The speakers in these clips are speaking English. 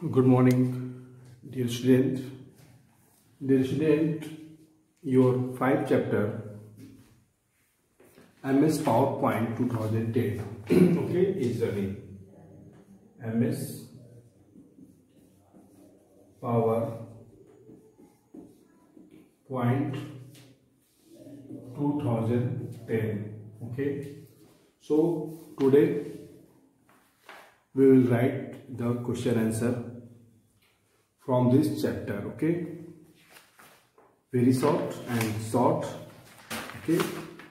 Good morning, dear student. Dear student, your five chapter MS PowerPoint 2010 okay is running. MS PowerPoint Point 2010 okay. So today we will write the question answer from this chapter okay? Very short and short okay?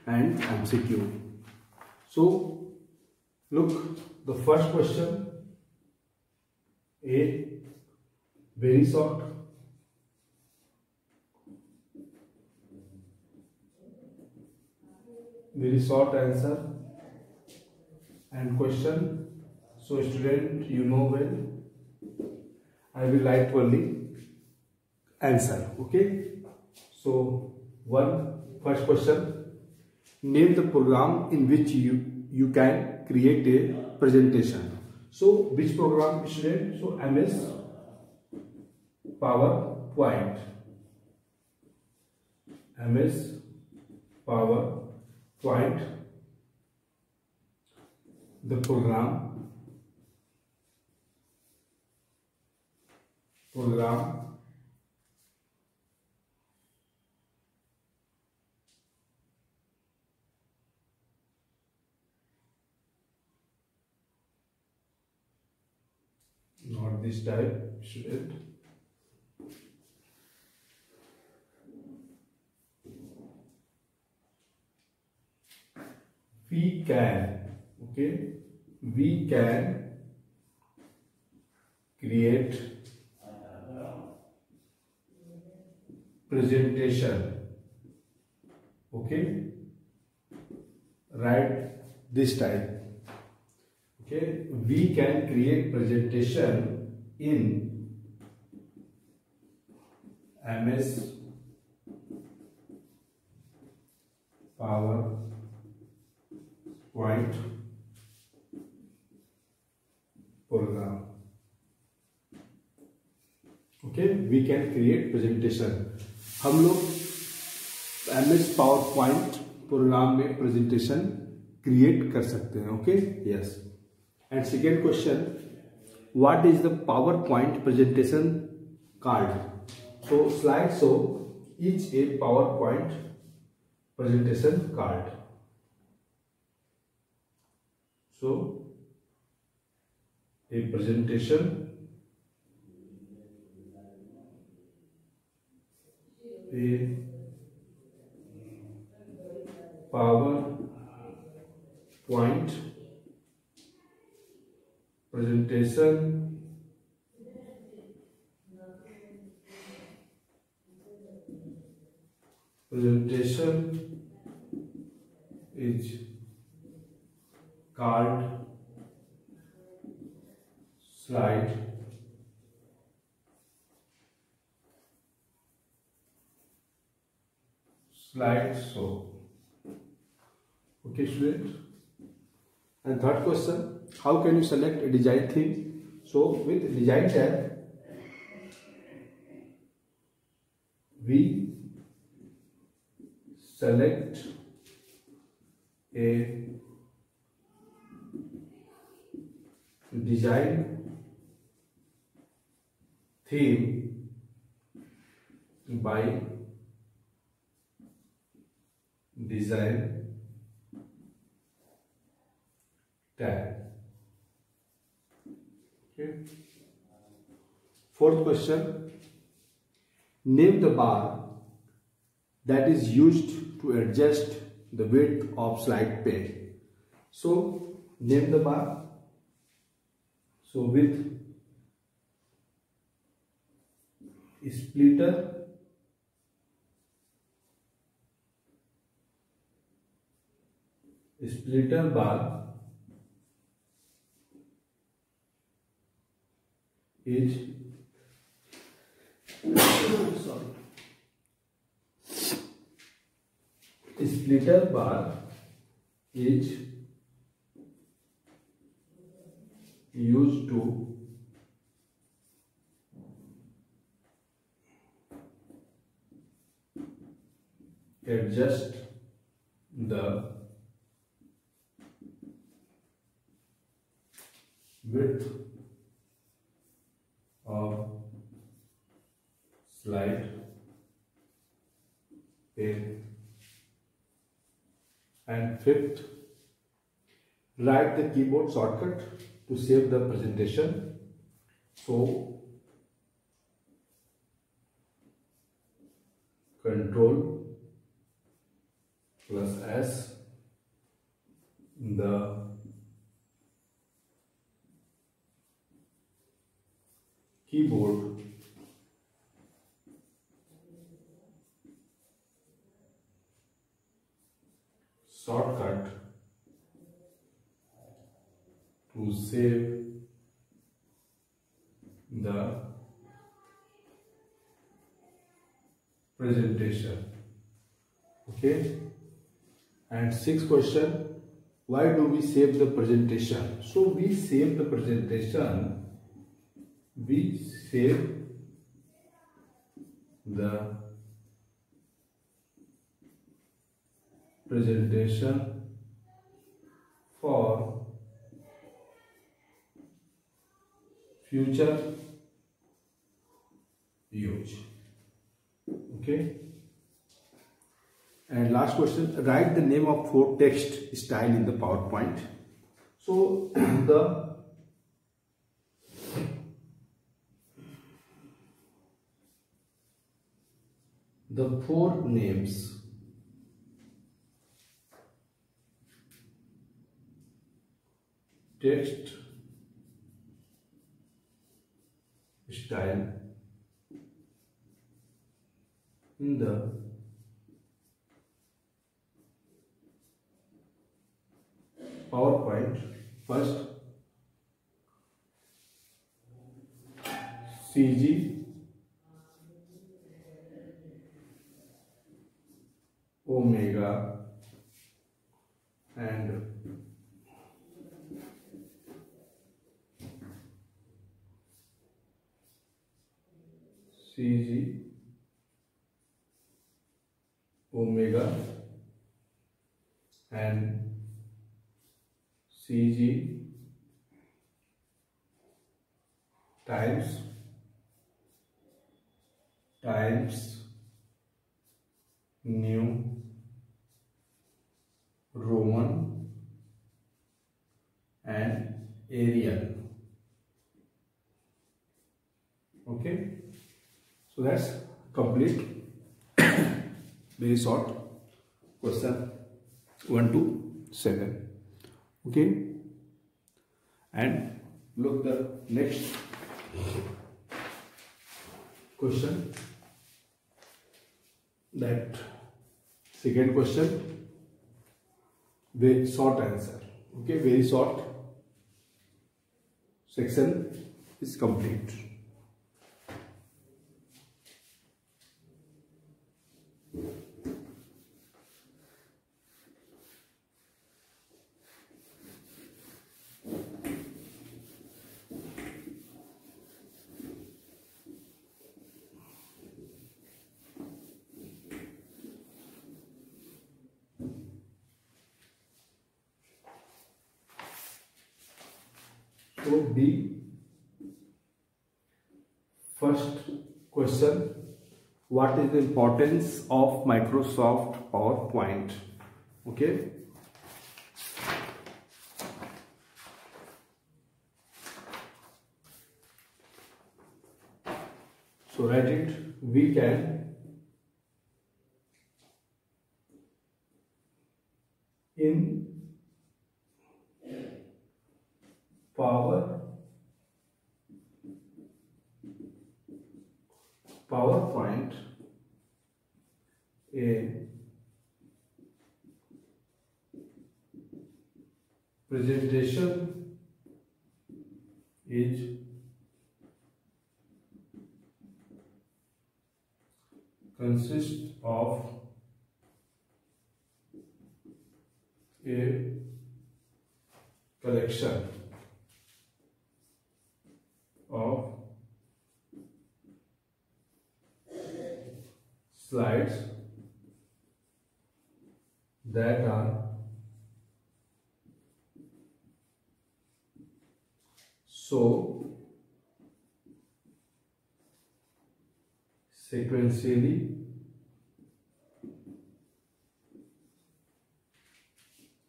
And mcq so look the first question. A very short very short answer. And question. So student you know well i will write only answer okay? So one first question. Name the program in which you you can create a presentation. So which program is student? So ms powerpoint ms powerpoint the program not this type student. We can okay? We can create presentation okay write this type okay we can create presentation in ms power point program okay we can create presentation हम लोग M S power point program में presentation create कर सकते हैं okay yes and second question what is the PowerPoint presentation card so slide show is a PowerPoint presentation card so a presentation a power point presentation presentation is card slide slide show okay student. And third question how can you select a design theme? So with design tab we select a design theme by design tab okay. Fourth question. Name the bar that is used to adjust the width of slide pane. So name the bar. So with splitter splitter bar is sorry splitter bar is use to adjust the width of slide pane and fifth write the keyboard shortcut to save the presentation. So control plus s the keyboard. Shortcut to save the presentation. Okay? And sixth question why do we save the presentation? So we save the presentation we save the presentation for future use. Okay? And last question write the name of four text style in the powerpoint. So the the four names text style in the PowerPoint first CG Omega and CG omega and CG times times new Roman and Arial. Okay, so that's complete. Very short question 1 to 7. Okay, and look the next question. That second question, very short answer. Okay, very short section is complete. Is the importance of Microsoft PowerPoint. Okay? So write it we can in power PowerPoint a presentation is consists of a collection of slides that are so sequentially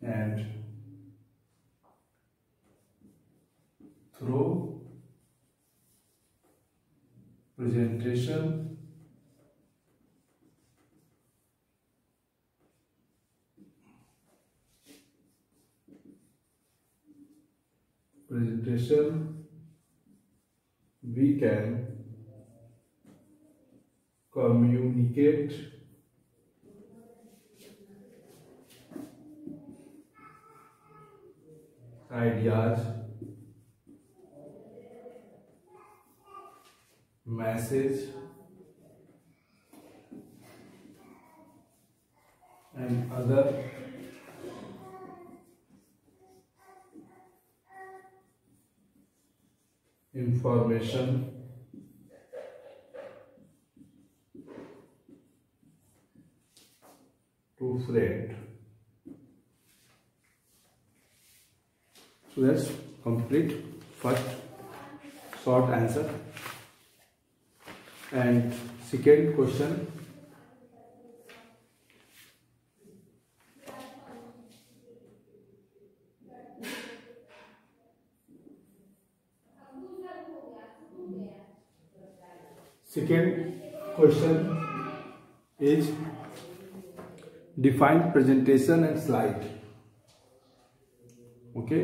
and through presentation presentation we can communicate ideas message and other information. To friend. So that's complete. First short answer. And second question second question is define presentation and slide okay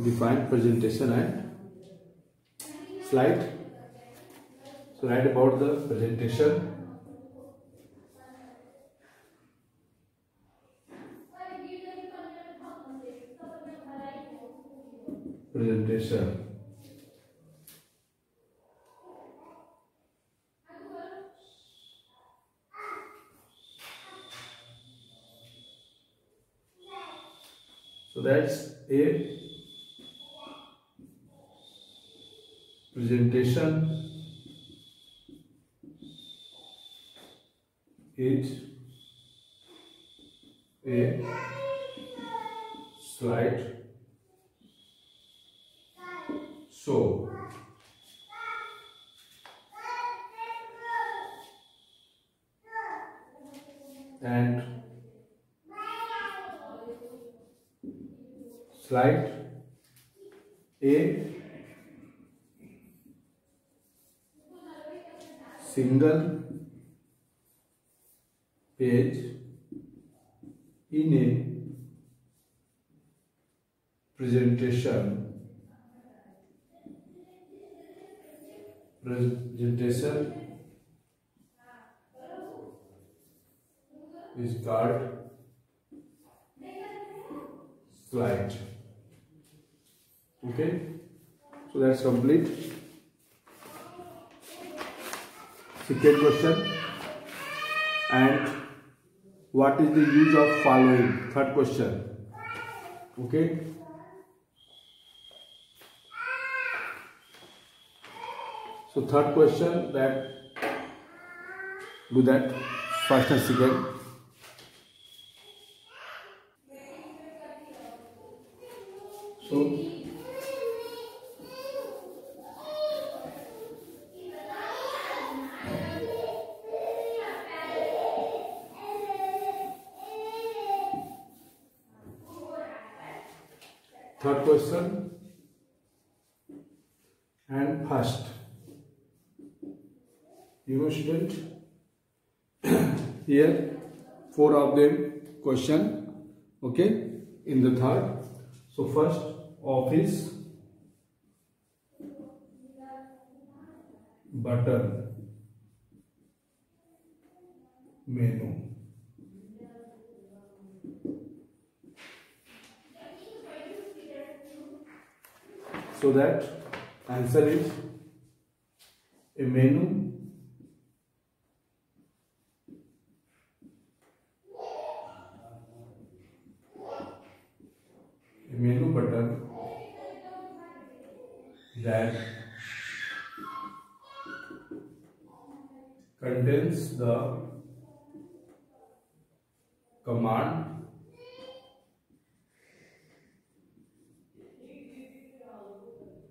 define presentation and slide so right about the presentation presentation. So that's a presentation. Is single page in a presentation. Presentation is card slide okay so that's complete second question. And what is the use of following? Third question. Okay. So third question that do that first and second. So question okay in the third so first office button menu so that answer is a menu menu button that contains the command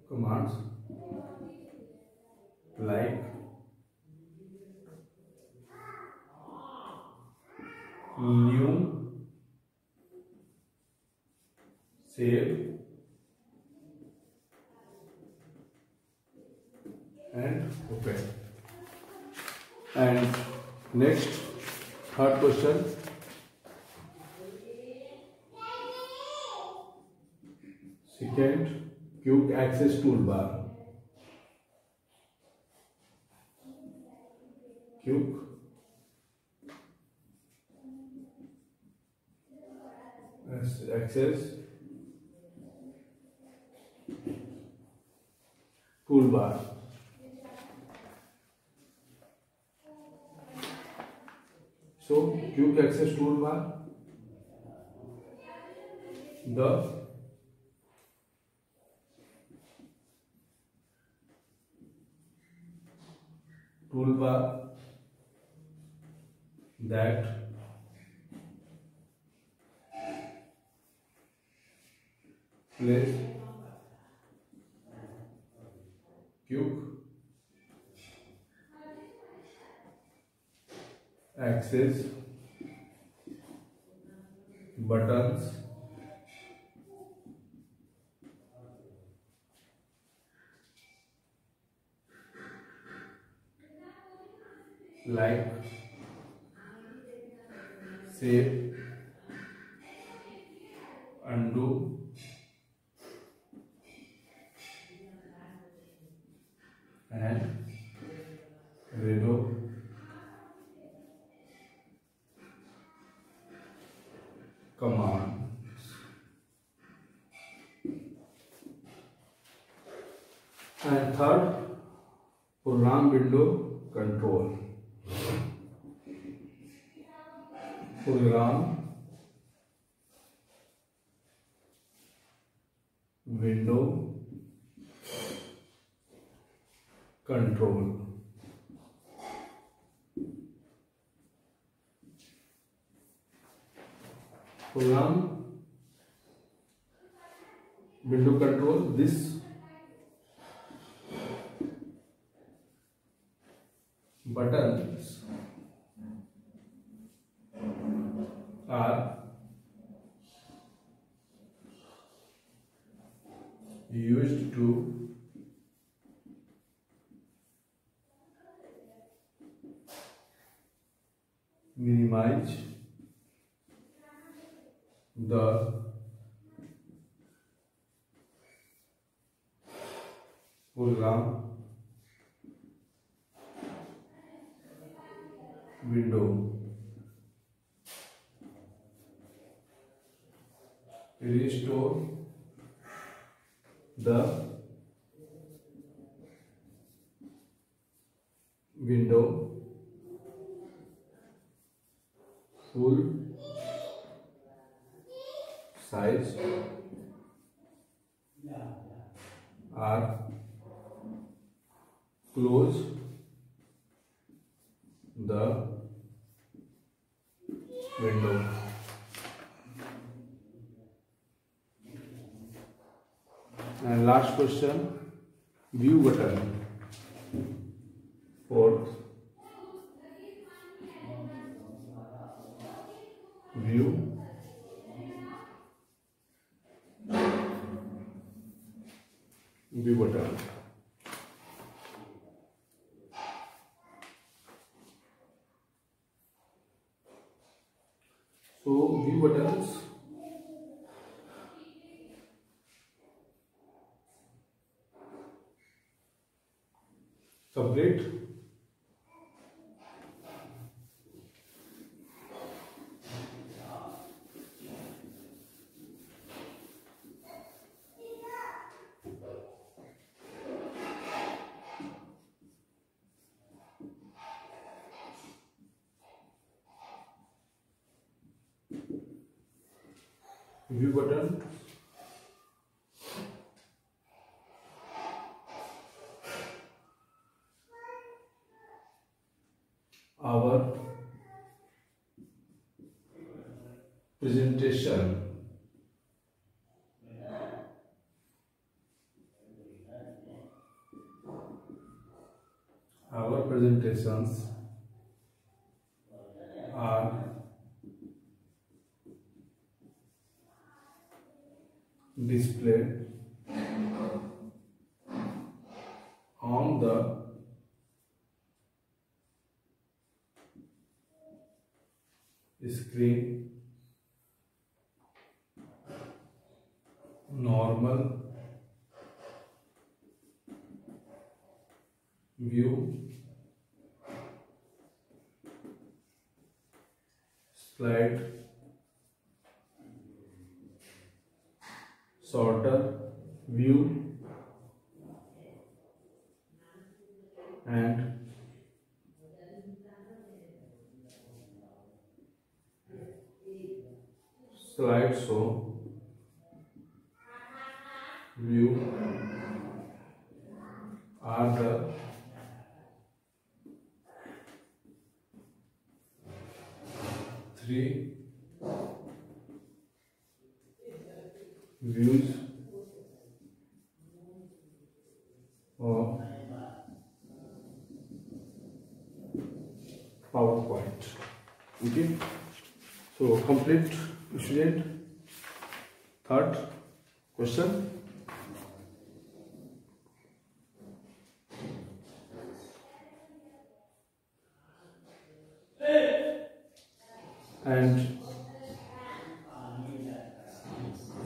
commands like new save and open and next third question. Second quick access toolbar. Quick access गुरुवार। So quick access toolbar? The toolbar that place quick access buttons. Like. Save undo program window control this buttons are used to minimize the program window restore the window full size are close the window and last question view button fourth view view button our presentation our presentations are displayed on the screen normal view slide sorter view and slideshow view are the three views of PowerPoint. Okay, so complete student. Third question. And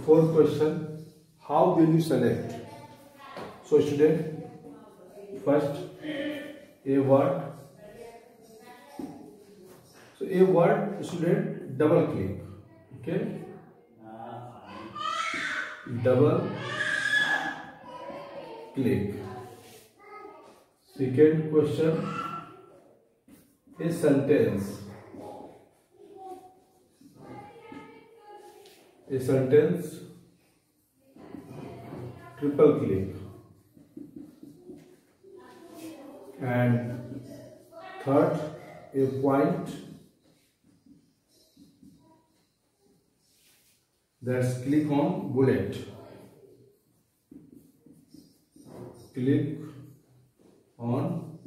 fourth question, how will you select? So student, first a word. A word student double click. Okay. Double click. Second question, a sentence. a sentence triple click and third a point that's click on bullet. Click on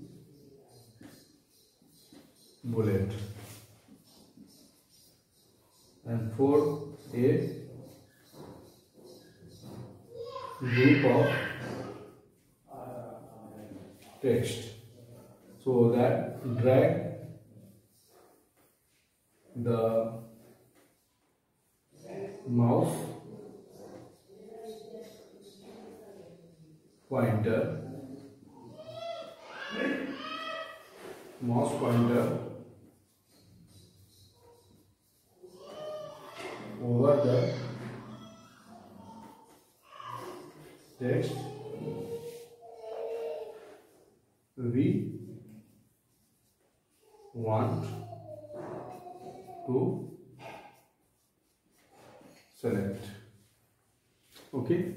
bullet. And for a group of text. So that drag the mouse pointer mouse pointer over the text we want to select. Okay.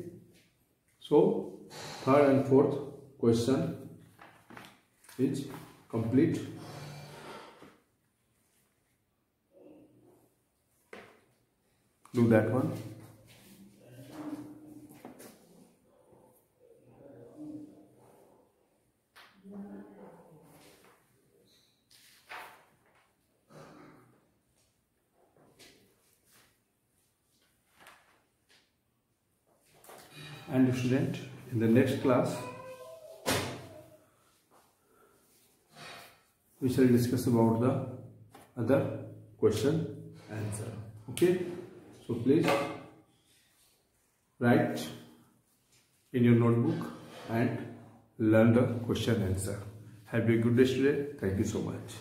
So third and fourth question is complete. Do that one and student in the next class. We shall discuss about the other question answer. Okay? So please write in your notebook and learn the question answer. Have a good day student thank you so much